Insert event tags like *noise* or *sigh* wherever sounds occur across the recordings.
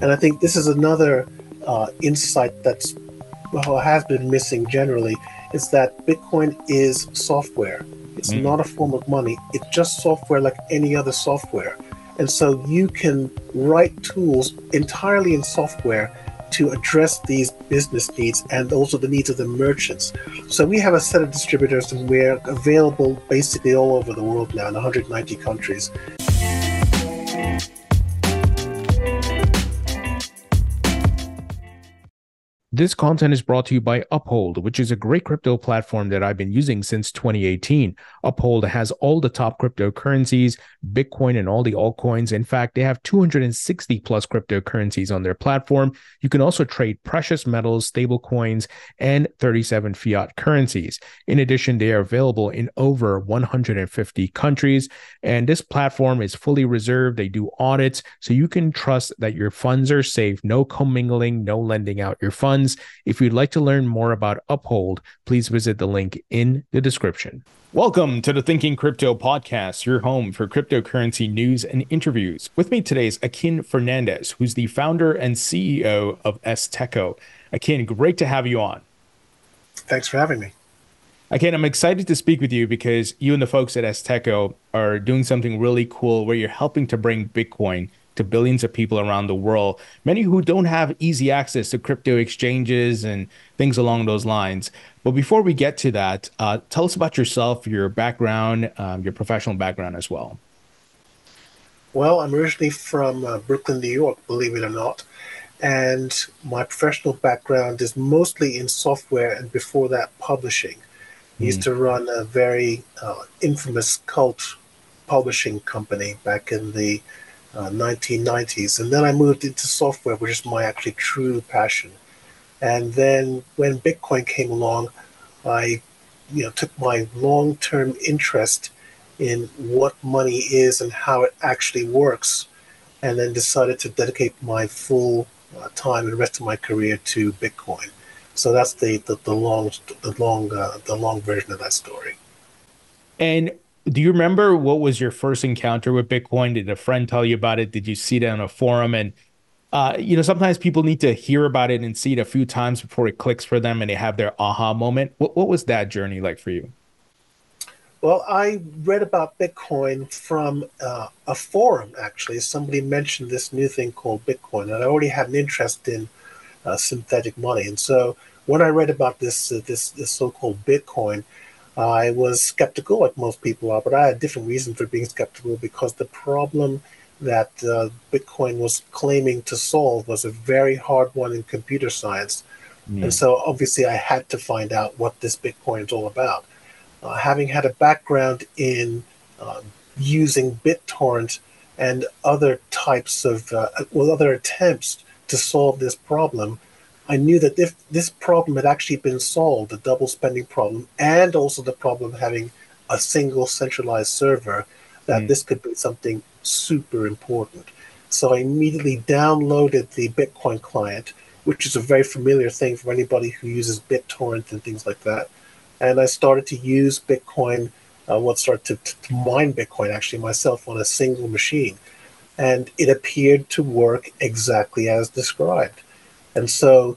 And I think this is another uh, insight that's well has been missing generally is that Bitcoin is software. It's mm. not a form of money. It's just software like any other software. And so you can write tools entirely in software to address these business needs and also the needs of the merchants. So we have a set of distributors and we're available basically all over the world now in 190 countries. This content is brought to you by Uphold, which is a great crypto platform that I've been using since 2018. Uphold has all the top cryptocurrencies, Bitcoin, and all the altcoins. In fact, they have 260 plus cryptocurrencies on their platform. You can also trade precious metals, stable coins, and 37 fiat currencies. In addition, they are available in over 150 countries. And this platform is fully reserved. They do audits, so you can trust that your funds are safe, no commingling, no lending out your funds funds. If you'd like to learn more about Uphold, please visit the link in the description. Welcome to the Thinking Crypto podcast, your home for cryptocurrency news and interviews. With me today is Akin Fernandez, who's the founder and CEO of Azteco. Akin, great to have you on. Thanks for having me. Again, I'm excited to speak with you because you and the folks at Azteco are doing something really cool where you're helping to bring Bitcoin to billions of people around the world, many who don't have easy access to crypto exchanges and things along those lines. But before we get to that, uh, tell us about yourself, your background, um, your professional background as well. Well, I'm originally from uh, Brooklyn, New York, believe it or not. And my professional background is mostly in software and before that, publishing. I used hmm. to run a very uh, infamous cult publishing company back in the uh, 1990s. And then I moved into software, which is my actually true passion. And then when Bitcoin came along, I you know took my long-term interest in what money is and how it actually works, and then decided to dedicate my full uh, time and rest of my career to Bitcoin. So that's the the, the long the long uh, the long version of that story. And do you remember what was your first encounter with Bitcoin? Did a friend tell you about it? Did you see it on a forum? And uh, you know, sometimes people need to hear about it and see it a few times before it clicks for them and they have their aha moment. What what was that journey like for you? Well, I read about Bitcoin from uh, a forum. Actually, somebody mentioned this new thing called Bitcoin, and I already had an interest in uh, synthetic money. And so, when I read about this uh, this this so-called Bitcoin, I was skeptical, like most people are, but I had different reason for being skeptical because the problem that uh, Bitcoin was claiming to solve was a very hard one in computer science. Mm. And so obviously I had to find out what this Bitcoin is all about. Uh, having had a background in uh, using BitTorrent and other types of, uh, well, other attempts to solve this problem, I knew that if this problem had actually been solved, the double spending problem, and also the problem of having a single centralized server, that mm. this could be something super important. So I immediately downloaded the Bitcoin client, which is a very familiar thing for anybody who uses BitTorrent and things like that. And I started to use Bitcoin, uh, what started to, to mine Bitcoin actually myself on a single machine. And it appeared to work exactly as described. And so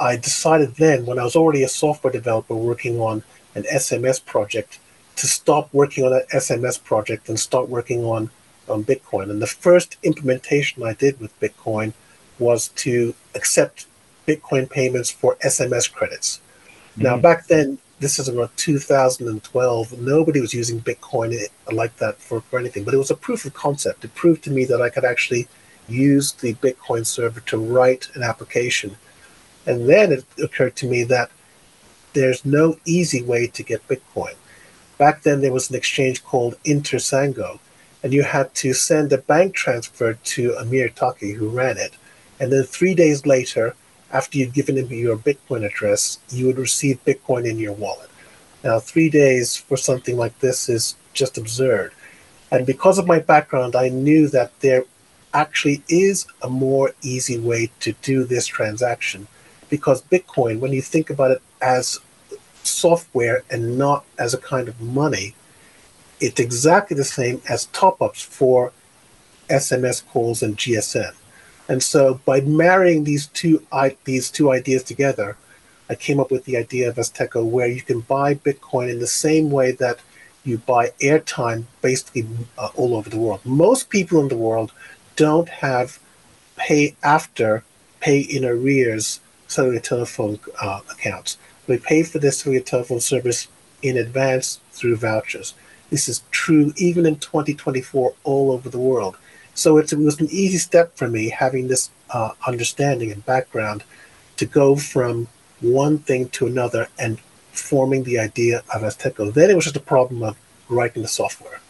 I decided then, when I was already a software developer working on an SMS project, to stop working on that SMS project and start working on, on Bitcoin. And the first implementation I did with Bitcoin was to accept Bitcoin payments for SMS credits. Mm-hmm. Now, back then, this is around 2012, nobody was using Bitcoin like that for, for anything, but it was a proof of concept. It proved to me that I could actually use the Bitcoin server to write an application and then it occurred to me that there's no easy way to get Bitcoin. Back then, there was an exchange called Intersango, and you had to send a bank transfer to Amir Taaki, who ran it. And then three days later, after you'd given him your Bitcoin address, you would receive Bitcoin in your wallet. Now, three days for something like this is just absurd. And because of my background, I knew that there actually is a more easy way to do this transaction because Bitcoin, when you think about it as software and not as a kind of money, it's exactly the same as top ups for SMS calls and GSM. And so by marrying these two these two ideas together, I came up with the idea of Azteco where you can buy Bitcoin in the same way that you buy airtime basically uh, all over the world. Most people in the world don't have pay after, pay in arrears cellular telephone uh, accounts. We pay for this cellular telephone service in advance through vouchers. This is true even in 2024 all over the world. So it was an easy step for me having this uh, understanding and background to go from one thing to another and forming the idea of Azteco. Then it was just a problem of writing the software.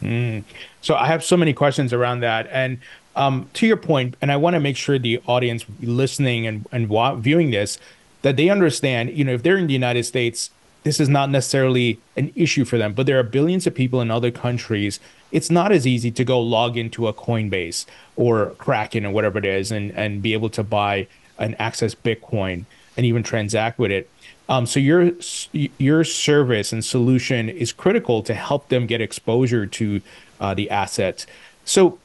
Mm. So I have so many questions around that. And um, to your point, and I want to make sure the audience listening and, and viewing this, that they understand, you know, if they're in the United States, this is not necessarily an issue for them, but there are billions of people in other countries. It's not as easy to go log into a Coinbase or Kraken or whatever it is and, and be able to buy and access Bitcoin and even transact with it. Um, so your your service and solution is critical to help them get exposure to uh, the assets. So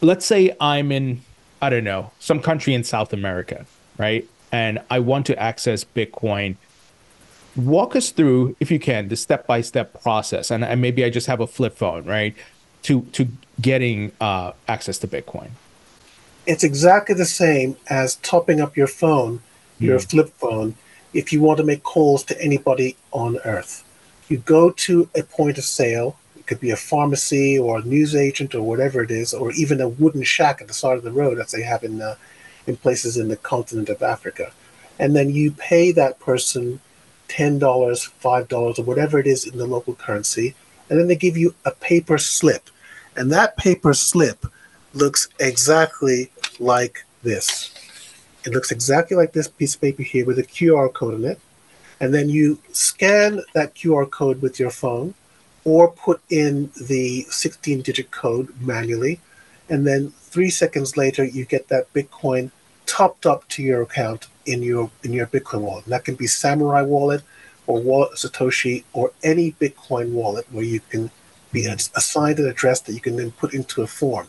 let's say I'm in I don't know some country in South America, right? And I want to access Bitcoin. Walk us through, if you can, the step by step process, and, and maybe I just have a flip phone, right? To to getting uh, access to Bitcoin. It's exactly the same as topping up your phone, your mm. flip phone, if you want to make calls to anybody on Earth. You go to a point of sale, it could be a pharmacy or a news agent or whatever it is, or even a wooden shack at the side of the road, as they have in, uh, in places in the continent of Africa. And then you pay that person $10, $5, or whatever it is in the local currency, and then they give you a paper slip. And that paper slip looks exactly like this. It looks exactly like this piece of paper here with a QR code on it. And then you scan that QR code with your phone or put in the 16 digit code manually. And then three seconds later, you get that Bitcoin topped up to your account in your in your Bitcoin wallet. And that can be Samurai Wallet or Wallet Satoshi or any Bitcoin wallet where you can be assigned an address that you can then put into a form.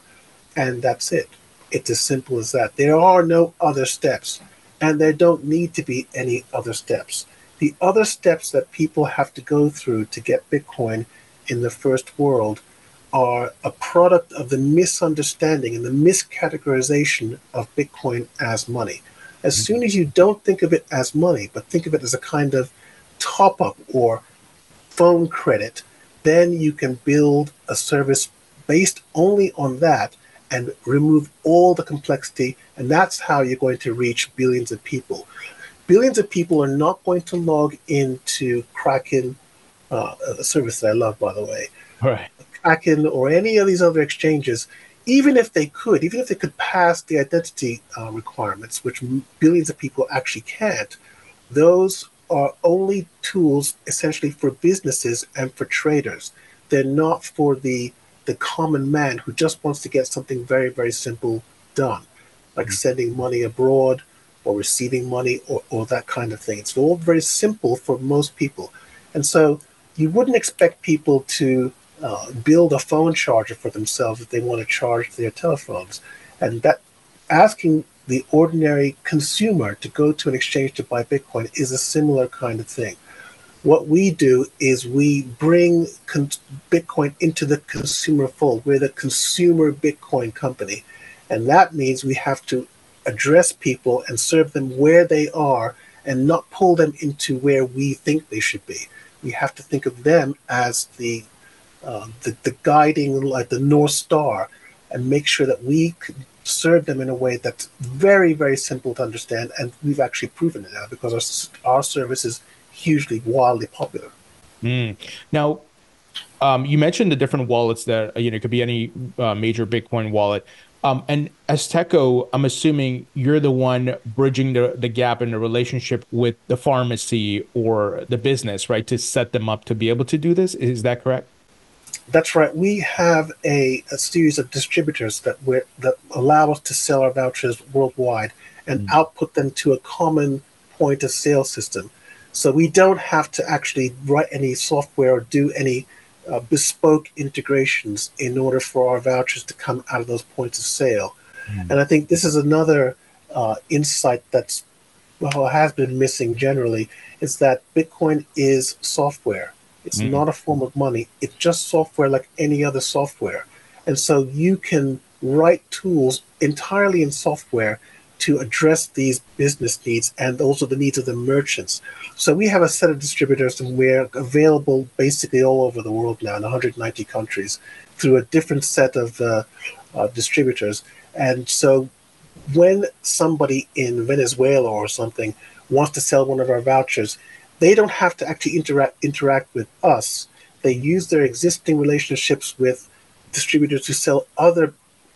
And that's it. It's as simple as that. There are no other steps, and there don't need to be any other steps. The other steps that people have to go through to get Bitcoin in the first world are a product of the misunderstanding and the miscategorization of Bitcoin as money. As mm-hmm. soon as you don't think of it as money, but think of it as a kind of top up or phone credit, then you can build a service based only on that and remove all the complexity. And that's how you're going to reach billions of people. Billions of people are not going to log into Kraken, uh, a service that I love, by the way. Right. Kraken or any of these other exchanges, even if they could, even if they could pass the identity uh, requirements, which billions of people actually can't, those are only tools essentially for businesses and for traders. They're not for the the common man who just wants to get something very, very simple done, like mm-hmm. sending money abroad or receiving money or, or that kind of thing. It's all very simple for most people. And so you wouldn't expect people to uh, build a phone charger for themselves if they want to charge their telephones. And that asking the ordinary consumer to go to an exchange to buy Bitcoin is a similar kind of thing what we do is we bring con- Bitcoin into the consumer fold. We're the consumer Bitcoin company. And that means we have to address people and serve them where they are and not pull them into where we think they should be. We have to think of them as the uh, the, the guiding, like the North Star, and make sure that we serve them in a way that's very, very simple to understand. And we've actually proven it now because our, our service is hugely, wildly popular. Mm. Now, um, you mentioned the different wallets that you know could be any uh, major Bitcoin wallet. Um, and Azteco, I'm assuming you're the one bridging the, the gap in the relationship with the pharmacy or the business, right? To set them up to be able to do this. Is that correct? That's right. We have a, a series of distributors that that allow us to sell our vouchers worldwide and mm. output them to a common point of sale system. So we don't have to actually write any software or do any uh, bespoke integrations in order for our vouchers to come out of those points of sale. Mm. And I think this is another uh, insight that's well has been missing generally is that Bitcoin is software. It's mm. not a form of money. It's just software like any other software. And so you can write tools entirely in software to address these business needs and also the needs of the merchants. So we have a set of distributors and we're available basically all over the world now in 190 countries through a different set of uh, uh, distributors. And so when somebody in Venezuela or something wants to sell one of our vouchers, they don't have to actually interact interact with us. They use their existing relationships with distributors who sell other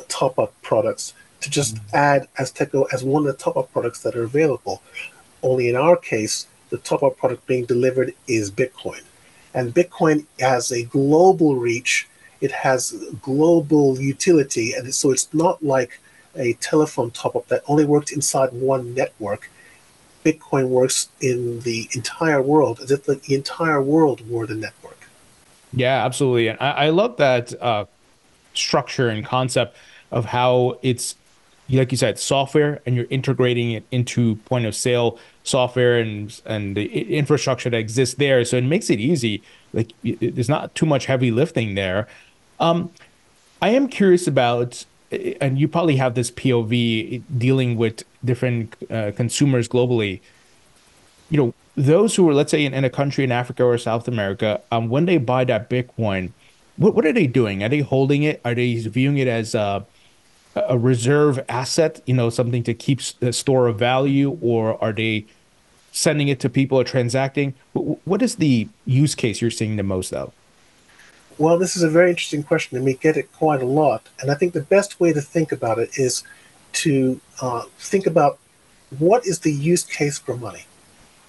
top up products to just mm-hmm. add Azteco as one of the top up products that are available. Only in our case, the top up product being delivered is Bitcoin. And Bitcoin has a global reach, it has global utility, and so it's not like a telephone top up that only works inside one network. Bitcoin works in the entire world as if the entire world were the network. Yeah, absolutely. And I, I love that uh, structure and concept of how it's like you said software and you're integrating it into point of sale software and and the infrastructure that exists there. So it makes it easy. Like there's not too much heavy lifting there. Um i am curious about and you probably have this pov dealing with different uh, consumers globally. You know those who are let's say in, in a country in africa or south america um when they buy that bitcoin what, what are they doing? Are they holding it? Are they viewing it as uh a reserve asset, you know, something to keep a store of value, or are they sending it to people or transacting? What is the use case you're seeing the most of? Well, this is a very interesting question, and we get it quite a lot. And I think the best way to think about it is to uh, think about what is the use case for money.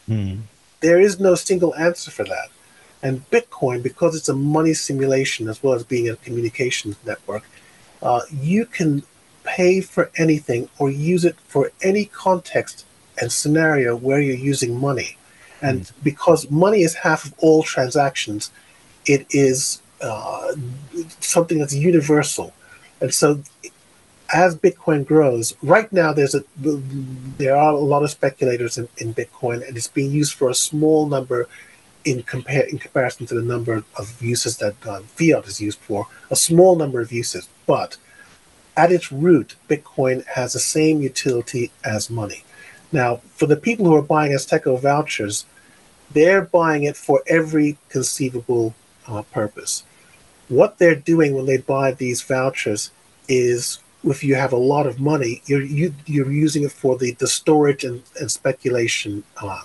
Hmm. There is no single answer for that. And Bitcoin, because it's a money simulation as well as being a communications network, uh, you can pay for anything or use it for any context and scenario where you're using money. And mm. because money is half of all transactions, it is uh, something that's universal. And so as Bitcoin grows, right now there's a there are a lot of speculators in, in Bitcoin, and it's being used for a small number in compare in comparison to the number of uses that uh, fiat is used for. A small number of uses, but at its root, Bitcoin has the same utility as money. Now, for the people who are buying Azteco vouchers, they're buying it for every conceivable uh, purpose. What they're doing when they buy these vouchers is if you have a lot of money, you're you, are you are using it for the, the storage and, and speculation uh,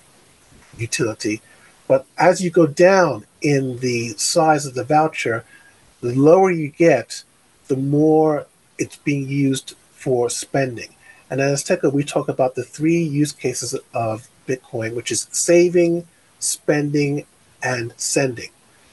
utility. But as you go down in the size of the voucher, the lower you get, the more it's being used for spending. And at Azteco, we talk about the three use cases of Bitcoin, which is saving, spending, and sending.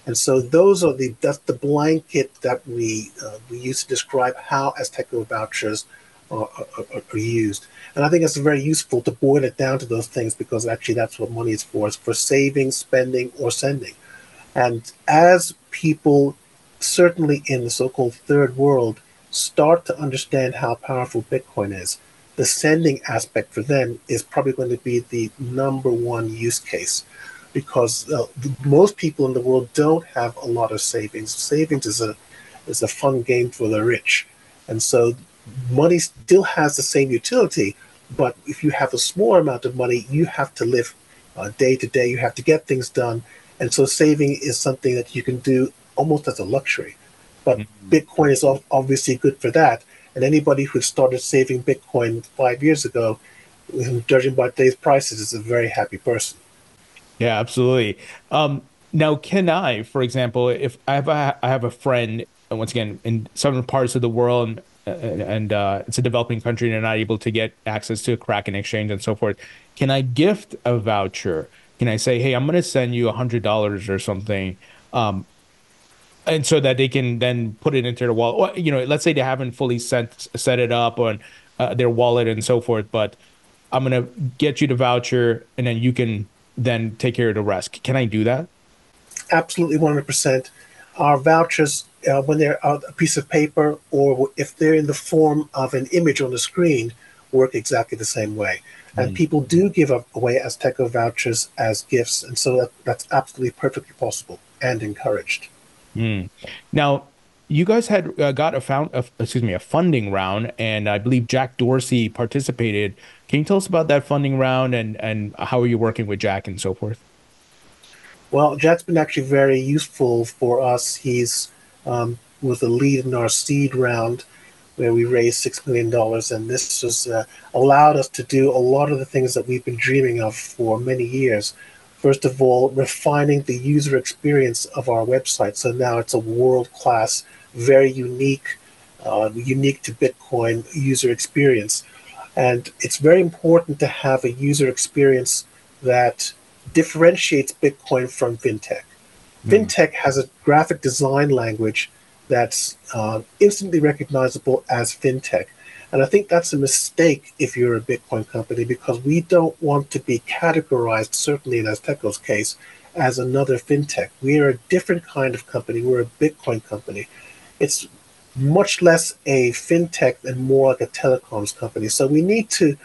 And so those are the that's the blanket that we uh, we use to describe how Azteco vouchers are, are, are, used. And I think it's very useful to boil it down to those things because actually that's what money is for. is for saving, spending, or sending. And as people, certainly in the so-called third world, start to understand how powerful Bitcoin is, the sending aspect for them is probably going to be the number one use case because uh, most people in the world don't have a lot of savings. Savings is a is a fun game for the rich, and so money still has the same utility. But if you have a small amount of money, you have to live uh, day to day. You have to get things done, and so saving is something that you can do almost as a luxury. But mm-hmm. Bitcoin is obviously good for that. And anybody who started saving Bitcoin five years ago, judging by today's prices, is a very happy person. Yeah, absolutely. Um, now, can I, for example, if I have a, I have a friend, once again, in some parts of the world, and, and uh, it's a developing country, and they're not able to get access to a Kraken exchange and so forth, can I gift a voucher? Can I say, hey, I'm going to send you a hundred dollars or something? Um, and so that they can then put it into their wallet. Or, you know, let's say they haven't fully set set it up on uh, their wallet and so forth, but I'm gonna get you the voucher, and then you can then take care of the rest. Can I do that? Absolutely, 100%. Our vouchers uh, when they're a piece of paper or if they're in the form of an image on the screen, work exactly the same way. And mm. people do give away Azteco vouchers as gifts, and so that, that's absolutely perfectly possible and encouraged. Mm. Now, you guys had uh, got a found, uh, excuse me, a funding round, and I believe Jack Dorsey participated. Can you tell us about that funding round and and how are you working with Jack and so forth? Well, Jack's been actually very useful for us. He's um, was the lead in our seed round, where we raised six million dollars, and this has uh, allowed us to do a lot of the things that we've been dreaming of for many years. First of all, refining the user experience of our website, so now it's a world class very unique, uh, unique to Bitcoin user experience. And it's very important to have a user experience that differentiates Bitcoin from fintech. Mm. Fintech has a graphic design language that's uh, instantly recognizable as fintech. And I think that's a mistake if you're a Bitcoin company because we don't want to be categorized, certainly in Azteco's case, as another fintech. We are a different kind of company. We're a Bitcoin company it's much less a fintech and more like a telecoms company. So we need to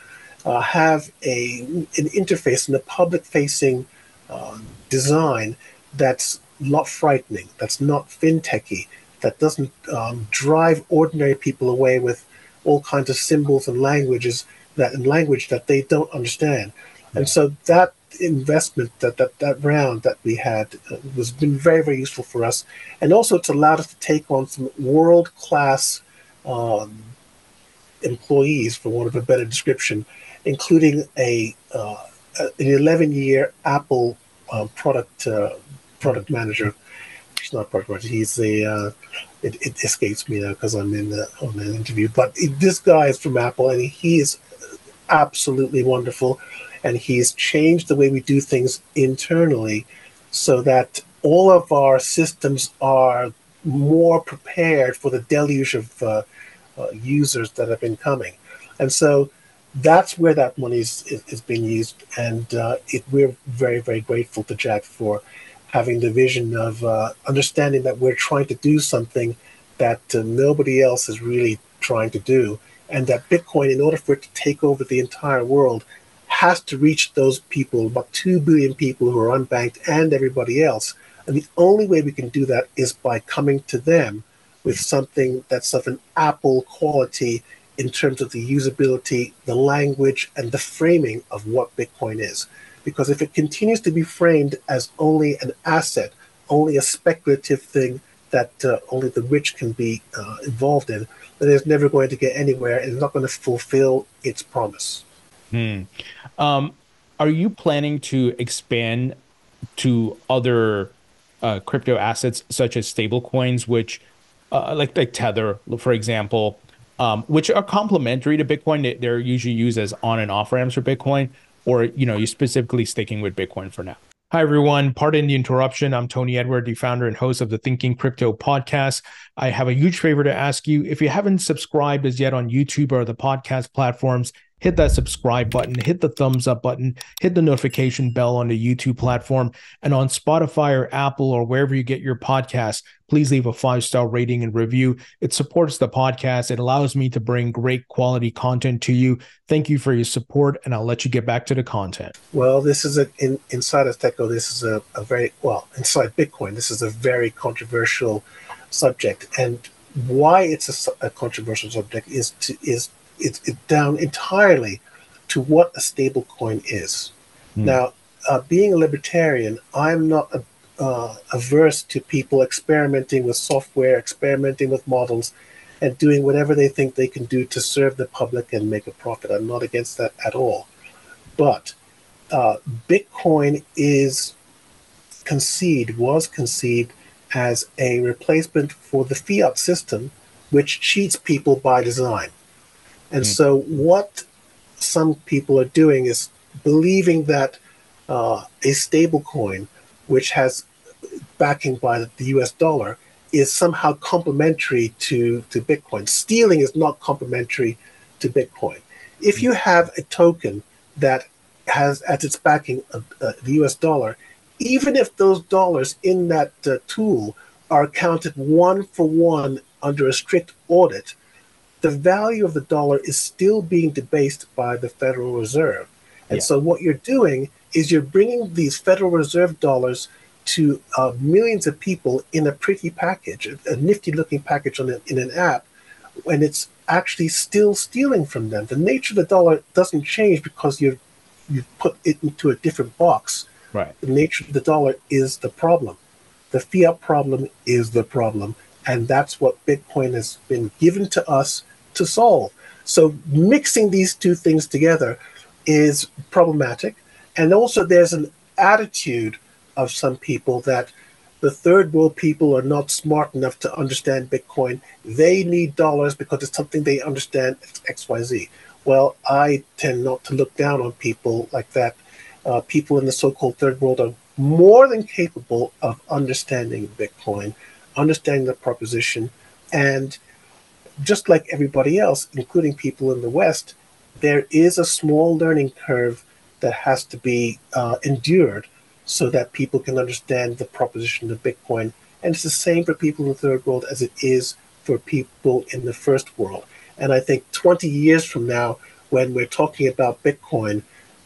uh, have a an interface and a public facing uh, design that's not frightening, that's not fintechy, that doesn't um, drive ordinary people away with all kinds of symbols and languages that in language that they don't understand. And so that investment that that, that round that we had uh, was been very very useful for us, and also it's allowed us to take on some world class um, employees, for want of a better description, including a uh, an 11 year Apple uh, product uh, product manager. Not product manager. He's a uh, it, it, escapes me now because I'm in the, on an interview. But it, this guy is from Apple, and he is absolutely wonderful and he's changed the way we do things internally so that all of our systems are more prepared for the deluge of uh, uh, users that have been coming. And so that's where that money is, is, is being used. And uh, it, we're very, very grateful to Jack for having the vision of uh, understanding that we're trying to do something that uh, nobody else is really trying to do. And that Bitcoin, in order for it to take over the entire world, has to reach those people, about 2 billion people who are unbanked and everybody else. And the only way we can do that is by coming to them with something that's of an Apple quality in terms of the usability, the language, and the framing of what Bitcoin is. Because if it continues to be framed as only an asset, only a speculative thing that uh, only the rich can be uh, involved in, then it's never going to get anywhere and it's not going to fulfill its promise. Hmm. Um, are you planning to expand to other uh, crypto assets such as stablecoins, which, uh, like like Tether, for example, um, which are complementary to Bitcoin? They're usually used as on and off ramps for Bitcoin, or you know, you're specifically sticking with Bitcoin for now. Hi, everyone. Pardon the interruption. I'm Tony Edward, the founder and host of the Thinking Crypto podcast. I have a huge favor to ask you. If you haven't subscribed as yet on YouTube or the podcast platforms, hit that subscribe button, hit the thumbs up button, hit the notification bell on the YouTube platform, and on Spotify or Apple or wherever you get your podcasts, please leave a five star rating and review. It supports the podcast. It allows me to bring great quality content to you. Thank you for your support, and I'll let you get back to the content. Well, this is a in, inside of Techo. This is a, a very well inside Bitcoin. This is a very controversial subject, and why it's a, a controversial subject is to is it's, it's down entirely to what a stable coin is. Mm. Now, uh, being a libertarian, I'm not uh, averse to people experimenting with software, experimenting with models, and doing whatever they think they can do to serve the public and make a profit. I'm not against that at all. But uh, Bitcoin is conceived, was conceived as a replacement for the fiat system, which cheats people by design. And mm. so, what some people are doing is believing that uh, a stable coin, which has backing by the US dollar, is somehow complementary to, to Bitcoin. Stealing is not complementary to Bitcoin. If you have a token that has as its backing uh, uh, the US dollar, even if those dollars in that uh, tool are counted one for one under a strict audit, the value of the dollar is still being debased by the Federal Reserve. And yeah. so what you're doing is you're bringing these Federal Reserve dollars to uh, millions of people in a pretty package, a nifty looking package on a, in an app, when it's actually still stealing from them. The nature of the dollar doesn't change because you've you've put it into a different box. Right. The nature of the dollar is the problem. The fiat problem is the problem, and that's what Bitcoin has been given to us to solve. So mixing these two things together is problematic, and also there's an attitude of some people that the third world people are not smart enough to understand Bitcoin. They need dollars because it's something they understand XYZ. Well, I tend not to look down on people like that. Uh, people in the so called third world are more than capable of understanding Bitcoin, understanding the proposition, and just like everybody else, including people in the West, there is a small learning curve that has to be uh, endured so that people can understand the proposition of Bitcoin. And it's the same for people in the third world as it is for people in the first world. And I think 20 years from now, when we're talking about Bitcoin,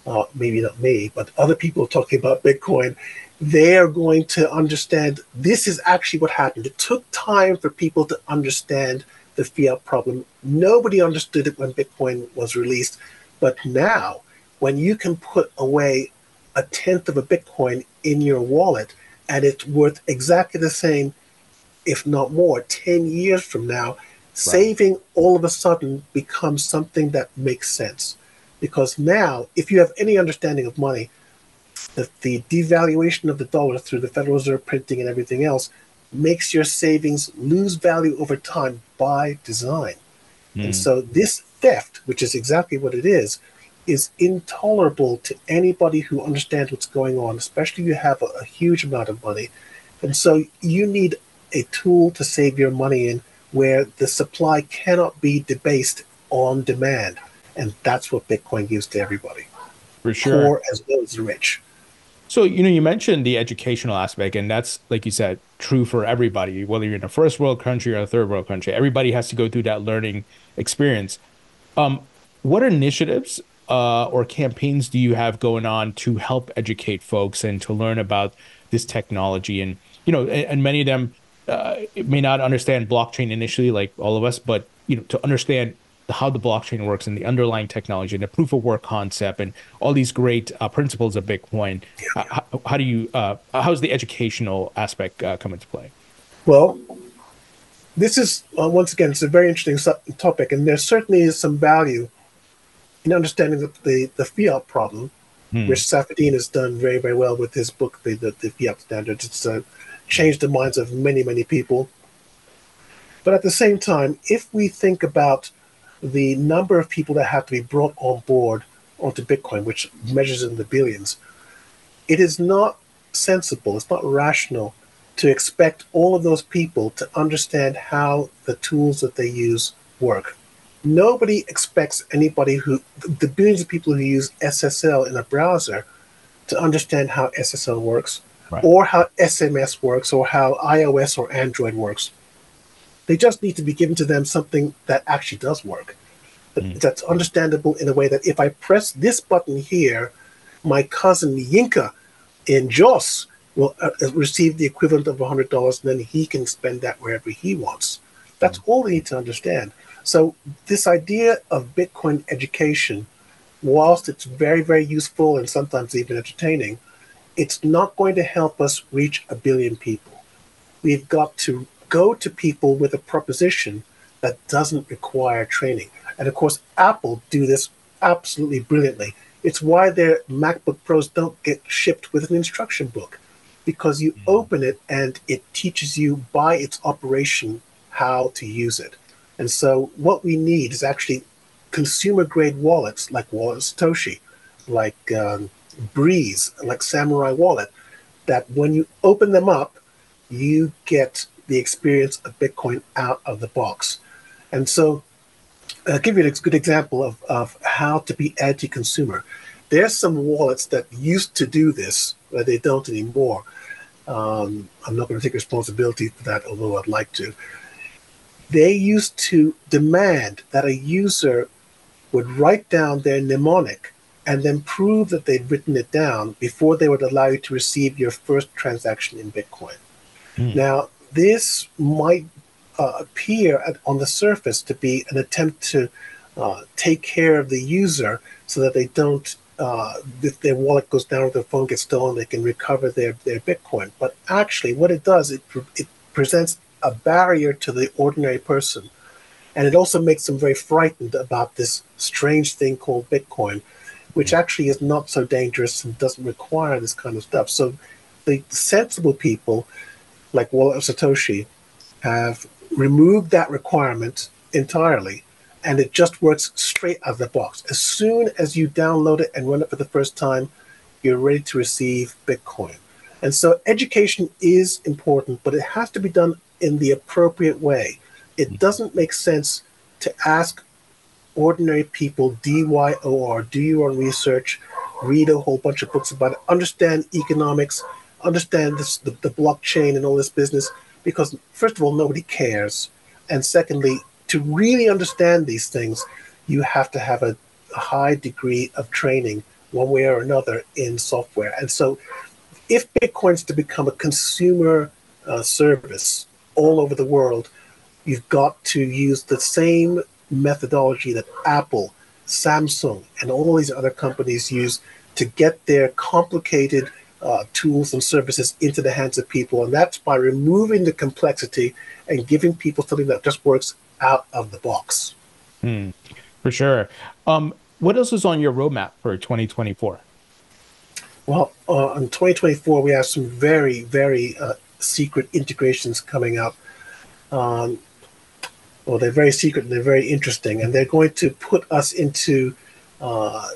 uh, maybe not me, but other people talking about Bitcoin, they are going to understand this is actually what happened. It took time for people to understand the fiat problem. Nobody understood it when Bitcoin was released. But now, when you can put away a tenth of a Bitcoin in your wallet and it's worth exactly the same, if not more, 10 years from now, right. saving all of a sudden becomes something that makes sense. Because now, if you have any understanding of money, the, the devaluation of the dollar through the Federal Reserve printing and everything else makes your savings lose value over time by design. Mm. And hmm. so this theft, which is exactly what it is, is intolerable to anybody who understands what's going on, especially if you have a, a huge amount of money. And so you need a tool to save your money in where the supply cannot be debased on demand. And that's what Bitcoin gives to everybody. For sure. Poor as well as rich. So, you know, you mentioned the educational aspect, and that's, like you said, true for everybody, whether you're in a first world country or a third world country. Everybody has to go through that learning experience. Um, what initiatives uh, or campaigns do you have going on to help educate folks and to learn about this technology? And you know, and, and many of them uh, may not understand blockchain initially, like all of us, but you know, to understand how the blockchain works and the underlying technology and the proof of work concept and all these great uh, principles of Bitcoin. Uh, how, how, do you? Uh, how's the educational aspect uh, come into play? Well, this is once again it's a very interesting topic, and there certainly is some value in understanding the, the, the fiat problem, hmm. which Saifedean has done very, very well with his book, the, the, the Fiat Standards. It's uh, changed the minds of many, many people. But at the same time, if we think about the number of people that have to be brought on board onto Bitcoin, which measures in the billions, it is not sensible, it's not rational to expect all of those people to understand how the tools that they use work nobody expects anybody who the billions of people who use SSL in a browser to understand how SSL works right. or how SMS works or how iOS or Android works. They just need to be given to them something that actually does work. Mm. That's understandable in a way that if I press this button here, my cousin Yinka in Jos will uh, receive the equivalent of $100 and then he can spend that wherever he wants. That's mm. all they need to understand. So this idea of Bitcoin education, whilst it's very, very useful and sometimes even entertaining, it's not going to help us reach a billion people. We've got to go to people with a proposition that doesn't require training. And of course, Apple do this absolutely brilliantly. It's why their MacBook Pros don't get shipped with an instruction book because you mm-hmm. open it and it teaches you by its operation how to use it. And so what we need is actually consumer grade wallets like Wallet Satoshi, like um, Breez, like Samurai Wallet, that when you open them up, you get the experience of Bitcoin out of the box. And so I'll give you a good example of, of how to be anti-consumer. There's some wallets that used to do this, but they don't anymore. Um, I'm not going to take responsibility for that, although I'd like to. They used to demand that a user would write down their mnemonic and then prove that they'd written it down before they would allow you to receive your first transaction in Bitcoin. Mm. Now, this might uh, appear at, on the surface to be an attempt to uh, take care of the user so that they don't, uh, if their wallet goes down or their phone gets stolen, they can recover their, their Bitcoin. But actually, what it does, it, it presents a barrier to the ordinary person. And it also makes them very frightened about this strange thing called Bitcoin, which actually is not so dangerous and doesn't require this kind of stuff. So the sensible people, like Wallet of Satoshi, have removed that requirement entirely and it just works straight out of the box. As soon as you download it and run it for the first time, you're ready to receive Bitcoin. And so education is important, but it has to be done in the appropriate way. It doesn't make sense to ask ordinary people, DYOR, do your own research, read a whole bunch of books about it, understand economics, understand this, the, the blockchain and all this business, because first of all, nobody cares. And secondly, to really understand these things, you have to have a, a high degree of training, one way or another, in software. And so, if Bitcoin's to become a consumer uh, service all over the world, you've got to use the same methodology that Apple, Samsung, and all these other companies use to get their complicated uh, tools and services into the hands of people. And that's by removing the complexity and giving people something that just works out of the box. Hmm, for sure. Um, what else is on your roadmap for 2024? Well, uh, in 2024, we have some very, very uh, secret integrations coming up. Um, well, they're very secret and they're very interesting, and they're going to put us into uh,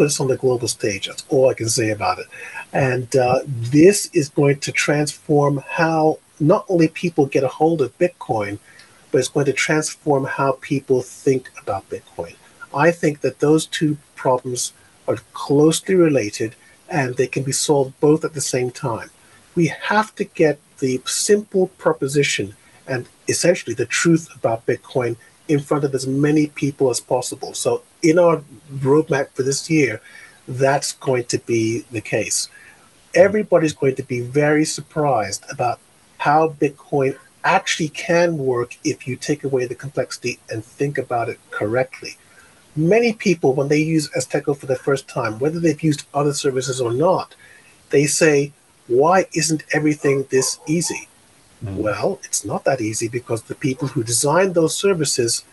put us on the global stage. That's all I can say about it. And uh, this is going to transform how not only people get a hold of Bitcoin, but it's going to transform how people think about Bitcoin. I think that those two problems are closely related and they can be solved both at the same time. We have to get the simple proposition and essentially the truth about Bitcoin in front of as many people as possible. So, in our roadmap for this year, that's going to be the case. Everybody's going to be very surprised about how Bitcoin actually can work if you take away the complexity and think about it correctly. Many people, when they use Azteco for the first time, whether they've used other services or not, they say, Why isn't everything this easy? Well, it's not that easy because the people who designed those services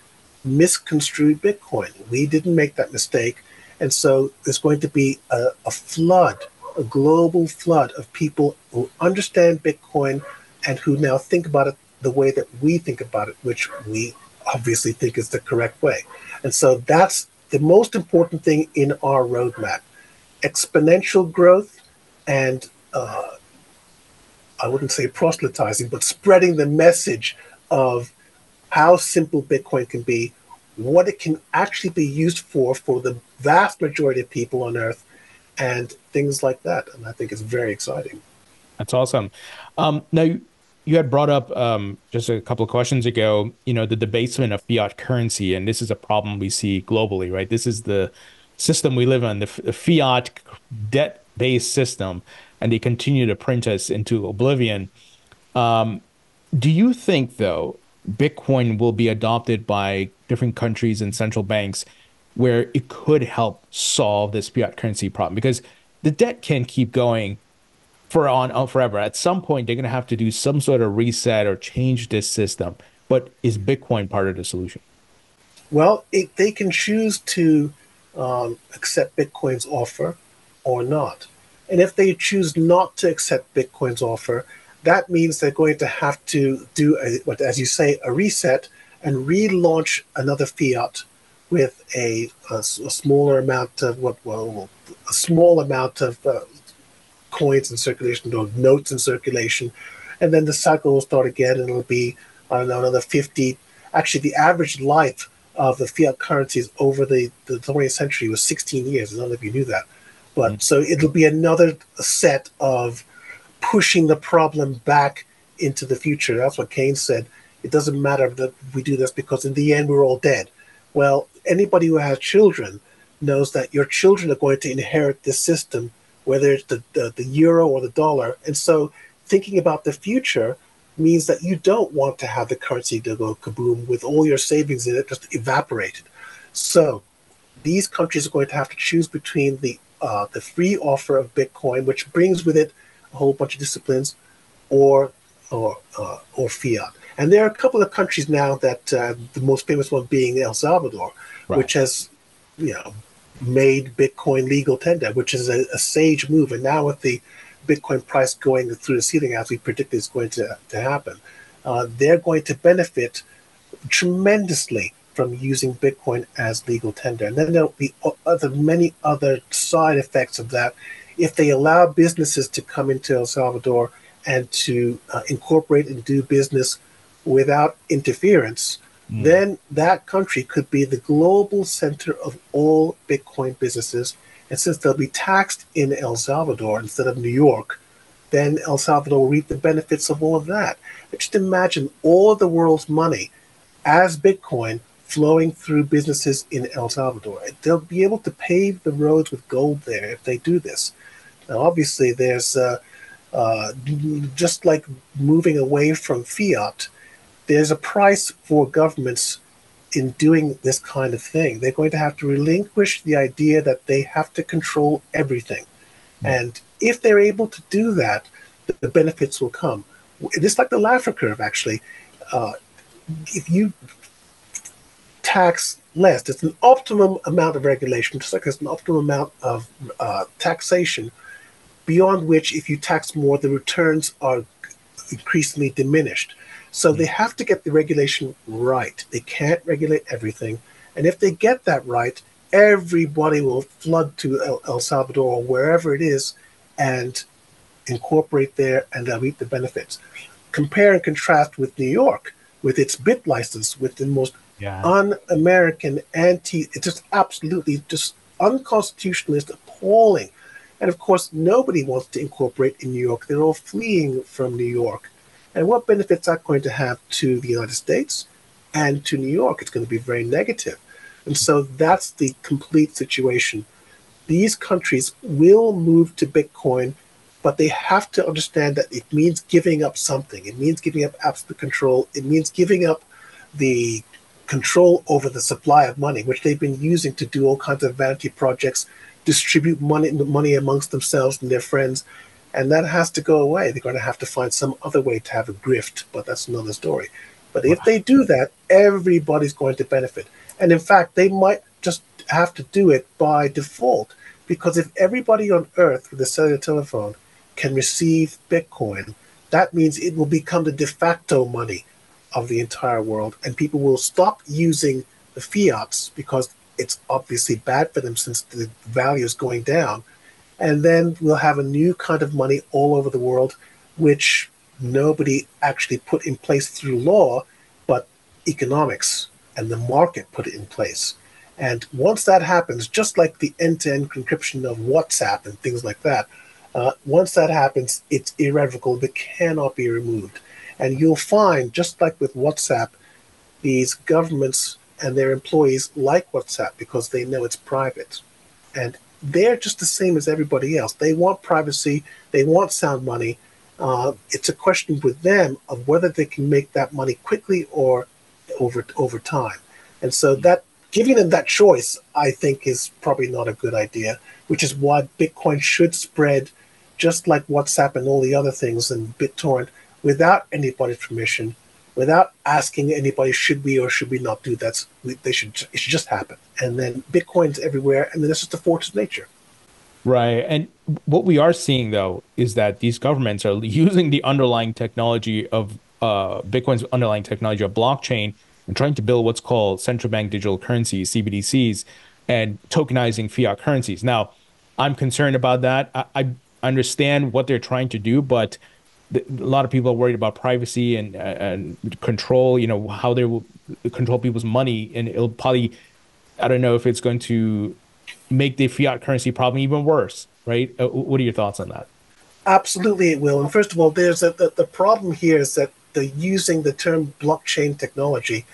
misconstrued Bitcoin. We didn't make that mistake. And so there's going to be a, a flood, a global flood of people who understand Bitcoin and who now think about it the way that we think about it, which we obviously think is the correct way. And so that's the most important thing in our roadmap exponential growth and uh, I wouldn't say proselytizing, but spreading the message of how simple Bitcoin can be, what it can actually be used for for the vast majority of people on Earth, and things like that. And I think it's very exciting. That's awesome. Um, now, you had brought up um, just a couple of questions ago, you know, the debasement of fiat currency, and this is a problem we see globally, right? This is the system we live in, the, the fiat debt-based system, and they continue to print us into oblivion. Um, do you think, though, Bitcoin will be adopted by different countries and central banks where it could help solve this fiat currency problem? Because the debt can keep going for on, on forever. At some point, they're going to have to do some sort of reset or change this system. But is Bitcoin part of the solution? Well, it, they can choose to um, accept Bitcoin's offer or not. And if they choose not to accept Bitcoin's offer, that means they're going to have to do, a, what, as you say, a reset and relaunch another fiat with a, a, a smaller amount of what, well, a small amount of uh, coins in circulation or notes in circulation. And then the cycle will start again and it'll be, I don't know, another 50. Actually, the average life of the fiat currencies over the, the 20th century was 16 years. I don't know if you knew that. But mm-hmm. so it'll be another set of pushing the problem back into the future. That's what Keynes said. It doesn't matter that we do this because in the end we're all dead. Well, anybody who has children knows that your children are going to inherit this system, whether it's the, the, the euro or the dollar. And so thinking about the future means that you don't want to have the currency to go kaboom with all your savings in it just evaporated. So these countries are going to have to choose between the uh, the free offer of Bitcoin, which brings with it a whole bunch of disciplines, or or uh, or fiat. And there are a couple of countries now that uh, the most famous one being El Salvador, right. which has you know made Bitcoin legal tender, which is a, a, sage move. And now with the Bitcoin price going through the ceiling, as we predict is going to, to happen, uh, they're going to benefit tremendously from using Bitcoin as legal tender. And then there'll be other many other side effects of that. If they allow businesses to come into El Salvador and to uh, incorporate and do business without interference, mm. then that country could be the global center of all Bitcoin businesses. And since they'll be taxed in El Salvador instead of New York, then El Salvador will reap the benefits of all of that. But just imagine all of the world's money as Bitcoin flowing through businesses in El Salvador. They'll be able to pave the roads with gold there if they do this. Now, obviously, there's uh, uh, just like moving away from fiat, there's a price for governments in doing this kind of thing. They're going to have to relinquish the idea that they have to control everything. Mm-hmm. And if they're able to do that, the benefits will come. It's like the Laffer curve, actually. Uh, if you tax less, it's an optimum amount of regulation, just like there's an optimum amount of uh, taxation, beyond which, if you tax more, the returns are increasingly diminished. So they have to get the regulation right. They can't regulate everything. And if they get that right, everybody will flood to El, El Salvador or wherever it is and incorporate there and they'll reap the benefits. Compare and contrast with New York with its BitLicense, with the most yeah. un-American, anti, it's just absolutely just unconstitutionalist, appalling. And of course, nobody wants to incorporate in New York. They're all fleeing from New York. And what benefits are going to have to the United States and to New York? It's going to be very negative. And so that's the complete situation. These countries will move to Bitcoin, but they have to understand that it means giving up something. It means giving up absolute control. It means giving up the control over the supply of money, which they've been using to do all kinds of vanity projects, distribute money money amongst themselves and their friends, and that has to go away. They're going to have to find some other way to have a grift, but that's another story. But if they do that, everybody's going to benefit. And in fact, they might just have to do it by default because if everybody on earth with a cellular telephone can receive Bitcoin, that means it will become the de facto money of the entire world, and people will stop using the fiats because it's obviously bad for them since the value is going down and then we'll have a new kind of money all over the world, which nobody actually put in place through law, but economics and the market put it in place. And once that happens, just like the end to end encryption of WhatsApp and things like that, uh, once that happens, it's irrevocable, it cannot be removed. And you'll find, just like with WhatsApp, these governments and their employees like WhatsApp because they know it's private. And they're just the same as everybody else. They want privacy, they want sound money. Uh, it's a question with them of whether they can make that money quickly or over over time. And so that giving them that choice, I think, is probably not a good idea. Which is why Bitcoin should spread, just like WhatsApp and all the other things and BitTorrent, without anybody's permission without asking anybody should we or should we not do that they should it should just happen. And then bitcoin's everywhere. And then it's just a force of nature. Right. And what we are seeing though is that these governments are *laughs* using the underlying technology of uh, bitcoin's underlying technology of blockchain and trying to build what's called central bank digital currencies cbdc's and tokenizing fiat currencies. Now i'm concerned about that. I, I understand what they're trying to do but a lot of people are worried about privacy and and control. You know how they will control people's money, and it'll probably. I don't know if it's going to make the fiat currency problem even worse, right? Uh, what are your thoughts on that? Absolutely, it will. And first of all, there's a, the, the problem here is that the using the term blockchain technology,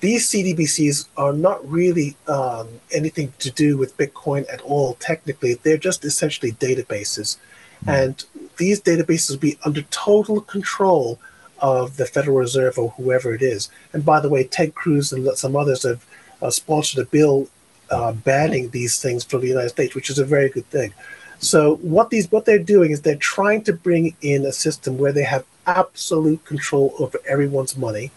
these CDBCs are not really um, anything to do with Bitcoin at all. Technically, they're just essentially databases. And these databases will be under total control of the Federal Reserve or whoever it is. And by the way, Ted Cruz and some others have uh, sponsored a bill uh, banning these things from the United States, which is a very good thing. So what these what they're doing is they're trying to bring in a system where they have absolute control over everyone's money.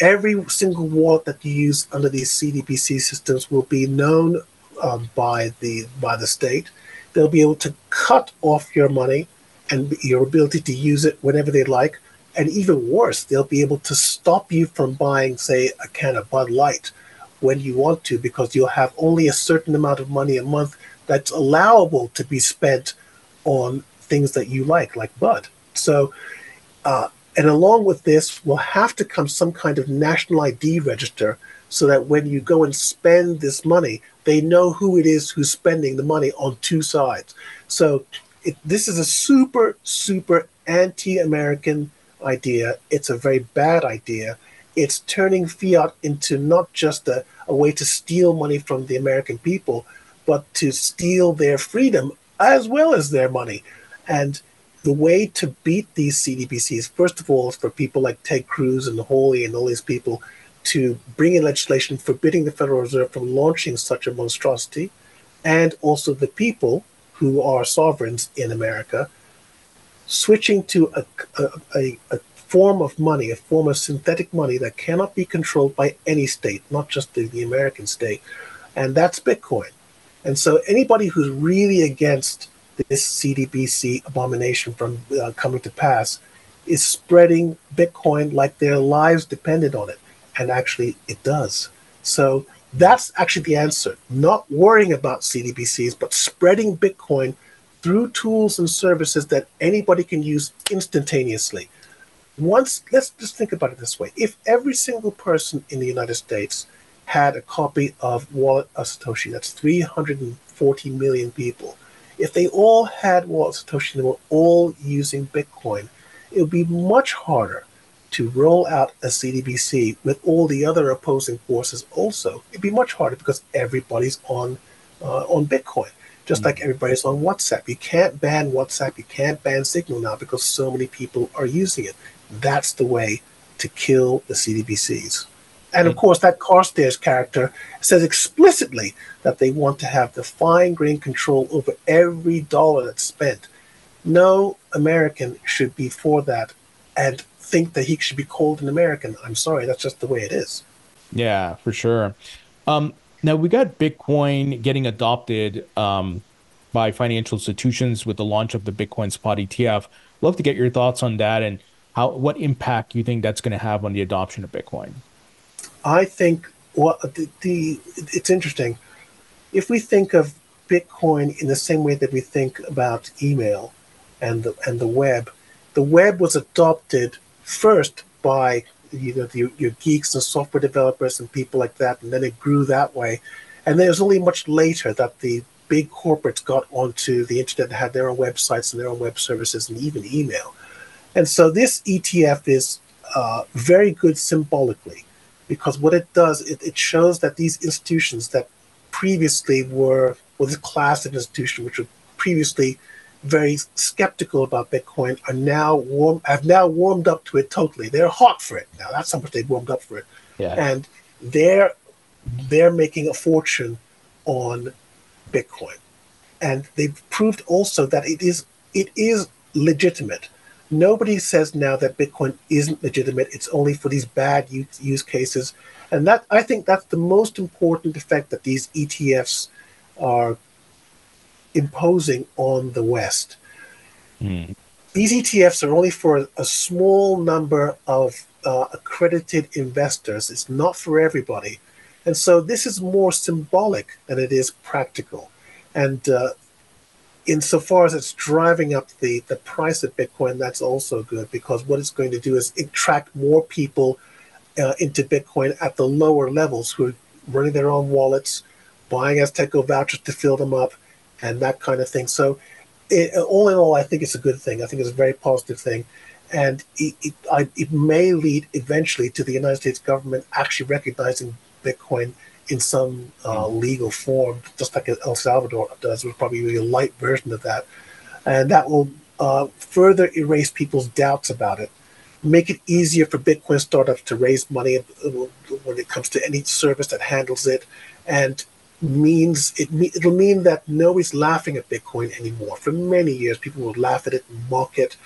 Every single wallet that you use under these CDBC systems will be known um, by the by the state. They'll be able to cut off your money and your ability to use it whenever they like. And even worse, they'll be able to stop you from buying, say, a can of Bud Light when you want to, because you'll have only a certain amount of money a month that's allowable to be spent on things that you like, like Bud. So, uh, and along with this will have to come some kind of national ID register so that when you go and spend this money, they know who it is who's spending the money on two sides. So it, this is a super, super anti American idea. It's a very bad idea. It's turning fiat into not just a, a way to steal money from the American people, but to steal their freedom as well as their money. And the way to beat these CDBCs, first of all, for people like Ted Cruz and Hawley and all these people to bring in legislation forbidding the Federal Reserve from launching such a monstrosity, and also the people who are sovereigns in America switching to a, a, a, form of money, a form of synthetic money that cannot be controlled by any state, not just the, the American state, and that's Bitcoin. And so anybody who's really against this CDBC abomination from uh, coming to pass is spreading Bitcoin like their lives depended on it. And actually, it does. So that's actually the answer. Not worrying about CDBCs, but spreading Bitcoin through tools and services that anybody can use instantaneously. Once, let's just think about it this way if every single person in the United States had a copy of Wallet of Satoshi. That's 340 million people. If they all had Wallet Satoshi and they were all using Bitcoin, it would be much harder to roll out a CDBC with all the other opposing forces also. It'd be much harder because everybody's on uh, on Bitcoin, just mm-hmm. like everybody's on WhatsApp. You can't ban WhatsApp, you can't ban Signal now because so many people are using it. That's the way to kill the CDBCs. And of course, that Carstens character says explicitly that they want to have the fine grained control over every dollar that's spent. No American should be for that and think that he should be called an American. I'm sorry, that's just the way it is. Yeah, for sure. Um, now we got Bitcoin getting adopted um, by financial institutions with the launch of the Bitcoin Spot ETF. Love to get your thoughts on that and how what impact you think that's going to have on the adoption of Bitcoin. I think well, the, the it's interesting. If we think of Bitcoin in the same way that we think about email and the and the web, the web was adopted first by you know the, your geeks and software developers and people like that, and then it grew that way. And then it was only much later that the big corporates got onto the internet and had their own websites and their own web services and even email. And so this ETF is uh, very good symbolically because what it does, it, it shows that these institutions that previously were, well, this class of institution, which were previously very skeptical about Bitcoin, are now warm, have now warmed up to it totally. They're hot for it now. That's how much they've warmed up for it. Yeah. And they're they're making a fortune on Bitcoin, and they've proved also that it is it is legitimate nobody says now that Bitcoin isn't legitimate. It's only for these bad use, use cases. And that I think that's the most important effect that these ETFs are imposing on the West. Mm. These ETFs are only for a, small number of uh, accredited investors. It's not for everybody. And so this is more symbolic than it is practical. And uh, insofar as it's driving up the, the price of Bitcoin, that's also good because what it's going to do is attract more people uh, into Bitcoin at the lower levels who are running their own wallets, buying Azteco vouchers to fill them up, and that kind of thing. So it, all in all, I think it's a good thing. I think it's a very positive thing. And it, it, I, it may lead eventually to the United States government actually recognizing Bitcoin in some uh, mm. legal form, just like El Salvador does. It probably a light version of that. And that will uh, further erase people's doubts about it, make it easier for Bitcoin startups to raise money when it comes to any service that handles it, and means it it'll mean that nobody's laughing at Bitcoin anymore. For many years, people will laugh at it, mock it,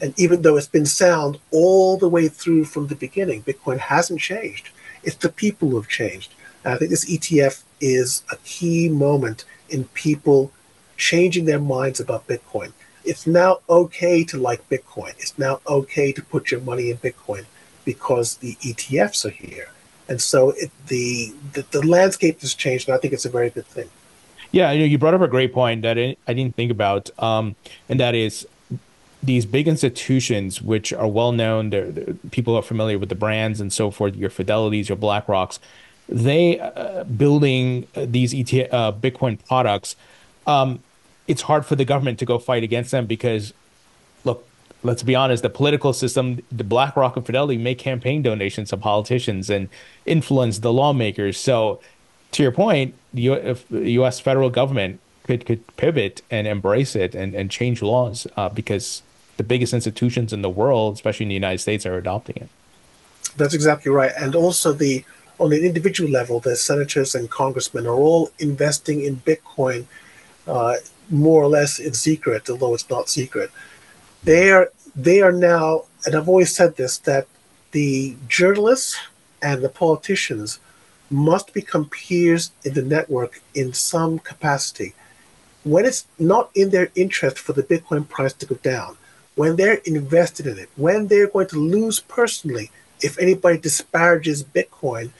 and even though it's been sound all the way through from the beginning, Bitcoin hasn't changed. It's the people who have changed. And I think this ETF is a key moment in people changing their minds about Bitcoin. It's now okay to like Bitcoin. It's now okay to put your money in Bitcoin because the ETFs are here. And so it, the, the, the landscape has changed, and I think it's a very good thing. Yeah, you know, you brought up a great point that I didn't think about, um, and that is these big institutions, which are well known, they're, they're, people are familiar with the brands and so forth, your Fidelities, your BlackRocks, they uh, building these ET, uh, Bitcoin products. Um, it's hard for the government to go fight against them because, let's be honest, the political system, the BlackRock and Fidelity make campaign donations to politicians and influence the lawmakers. So, to your point, the U.S. federal government could could pivot and embrace it and, and change laws uh, because the biggest institutions in the world, especially in the United States, are adopting it. That's exactly right. And also the on an individual level, the senators and congressmen are all investing in Bitcoin uh, more or less in secret, although it's not secret. They are they are now, and I've always said this, that the journalists and the politicians must become peers in the network in some capacity. When it's not in their interest for the Bitcoin price to go down, when they're invested in it, when they're going to lose personally if anybody disparages Bitcoin,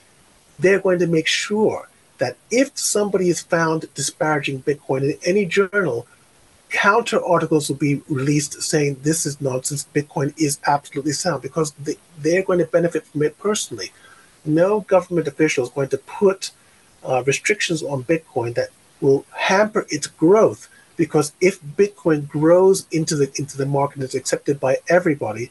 they're going to make sure that if somebody is found disparaging Bitcoin in any journal, counter articles will be released saying this is nonsense, Bitcoin is absolutely sound, because they, they're going to benefit from it personally. No government official is going to put uh, restrictions on Bitcoin that will hamper its growth because if Bitcoin grows into the into the market and is accepted by everybody,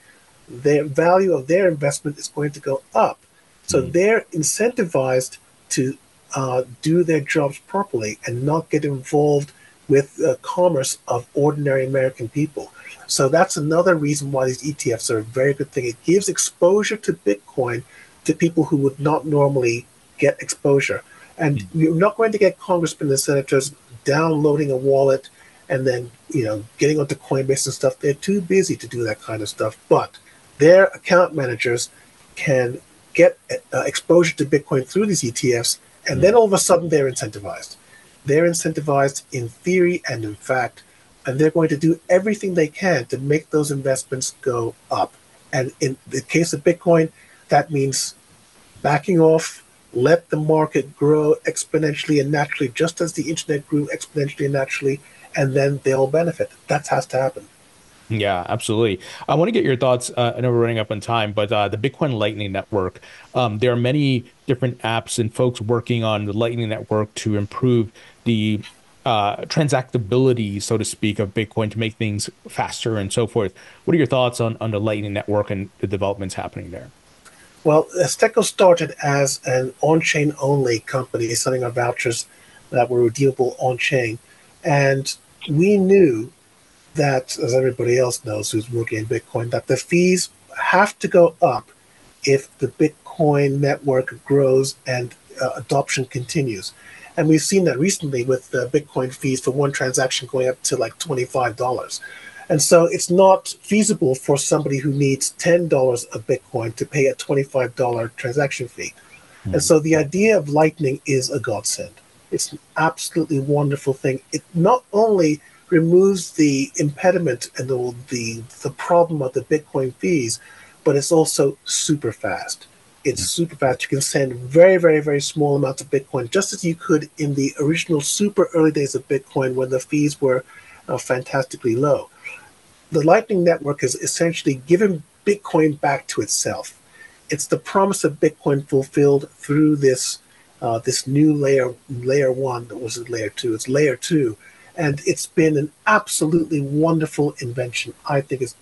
the value of their investment is going to go up. So mm. they're incentivized to uh, do their jobs properly and not get involved with the commerce of ordinary American people. So that's another reason why these ETFs are a very good thing. It gives exposure to Bitcoin to people who would not normally get exposure. And mm. you're not going to get congressmen and senators downloading a wallet and then you know getting onto Coinbase and stuff. They're too busy to do that kind of stuff. But their account managers can get uh, exposure to Bitcoin through these ETFs, and then all of a sudden they're incentivized. They're incentivized in theory and in fact, and they're going to do everything they can to make those investments go up. And in the case of Bitcoin, that means backing off, let the market grow exponentially and naturally, just as the internet grew exponentially and naturally, and then they'll benefit. That has to happen. Yeah, absolutely. I want to get your thoughts. Uh, I know we're running up on time, but uh, the Bitcoin Lightning Network. Um, there are many different apps and folks working on the Lightning Network to improve the uh, transactability, so to speak, of Bitcoin to make things faster and so forth. What are your thoughts on, on the Lightning Network and the developments happening there? Well, Azteco started as an on-chain only company selling our vouchers that were redeemable on-chain, and we knew that, as everybody else knows who's working in Bitcoin, that the fees have to go up if the Bitcoin network grows and uh, adoption continues. And we've seen that recently with the Bitcoin fees for one transaction going up to like $25. And so it's not feasible for somebody who needs $10 of Bitcoin to pay a $25 transaction fee. Mm-hmm. And so the idea of Lightning is a godsend. It's an absolutely wonderful thing. It not only removes the impediment and the, the, the problem of the Bitcoin fees, but it's also super fast. It's super fast. You can send very, very, very small amounts of Bitcoin, just as you could in the original super early days of Bitcoin when the fees were uh, fantastically low. The Lightning Network has essentially given Bitcoin back to itself. It's the promise of Bitcoin fulfilled through this uh, this new layer, layer one, that was layer two. It's layer two, And it's been an absolutely wonderful invention. I think it's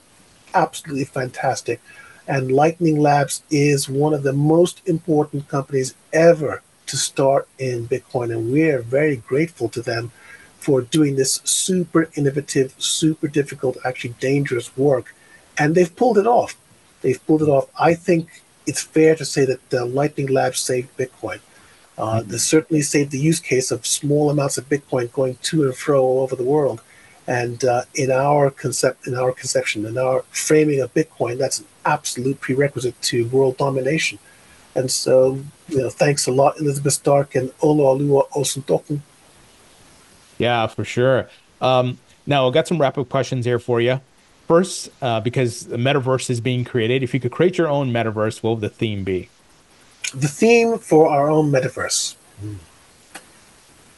absolutely fantastic. And Lightning Labs is one of the most important companies ever to start in Bitcoin. And we're very grateful to them for doing this super innovative, super difficult, actually dangerous work. And they've pulled it off. They've pulled it off. I think it's fair to say that the Lightning Labs saved Bitcoin. Uh, mm-hmm. They certainly saved the use case of small amounts of Bitcoin going to and fro all over the world. And uh, in our concept, in our conception, in our framing of Bitcoin, that's an absolute prerequisite to world domination. And so, you know, thanks a lot, Elizabeth Stark and Ola Olua Osuntokun. Yeah, for sure. Um, now, I've got some rapid questions here for you. First, uh, because the metaverse is being created, if you could create your own metaverse, what would the theme be? The theme for our own metaverse.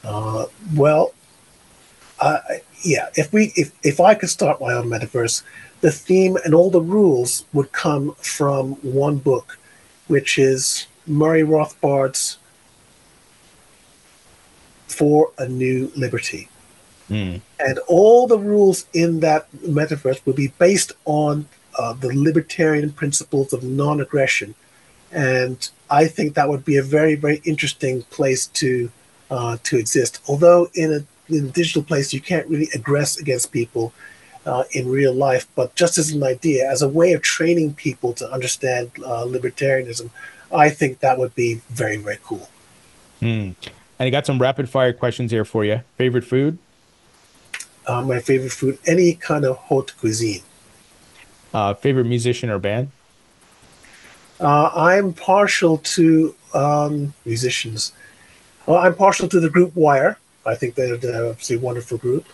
Uh, well, uh, yeah, if we if, if I could start my own metaverse, the theme and all the rules would come from one book, which is Murray Rothbard's For a New Liberty. Mm. And all the rules in that metaverse would be based on uh, the libertarian principles of non aggression. And I think that would be a very, very interesting place to uh, to exist. Although in a, in digital place, you can't really aggress against people uh, in real life, but just as an idea, as a way of training people to understand uh, libertarianism, I think that would be very, very cool. Mm. And I got some rapid fire questions here for you. Favorite food? Uh, my favorite food, any kind of haute cuisine. Uh, favorite musician or band? Uh, I'm partial to um, musicians. Well, I'm partial to the group Wire. I think they're, they're obviously a wonderful group.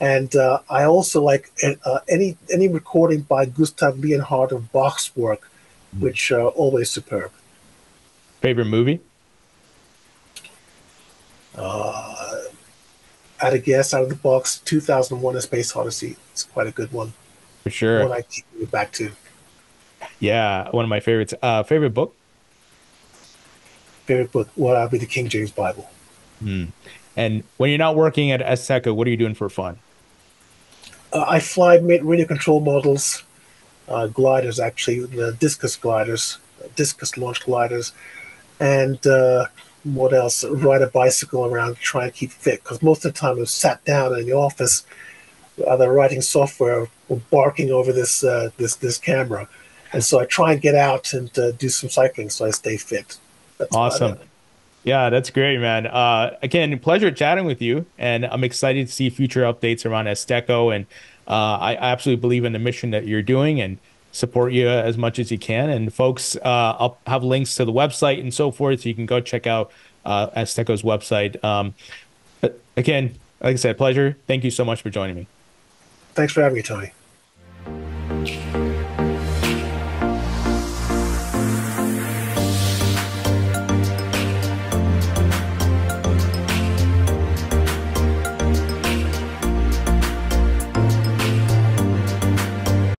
And uh, I also like uh, any any recording by Gustav Leonhardt of Bach's work, mm. which are always superb. Favorite movie? Uh, at a guess out of the box, 2001: A Space Odyssey. It's quite a good one. For sure. One I keep back to. Yeah, one of my favorites. Uh, favorite book? Favorite book? Well, I'll be the King James Bible. Mm. And when you're not working at Azteco, what are you doing for fun? Uh, I fly radio control models, uh, gliders actually, the discus gliders, discus launch gliders, and uh, what else? Ride a bicycle around, try and keep fit. Because most of the time I'm sat down in the office, either writing software or barking over this uh, this this camera, and so I try and get out and uh, do some cycling so I stay fit. That's awesome. Yeah, that's great, man. Uh, again, pleasure chatting with you, and I'm excited to see future updates around Azteco. And uh, I absolutely believe in the mission that you're doing, and support you as much as you can. And folks, uh, I'll have links to the website and so forth, so you can go check out uh, Azteco's website. Um, again, like I said, pleasure. Thank you so much for joining me. Thanks for having me, Tony.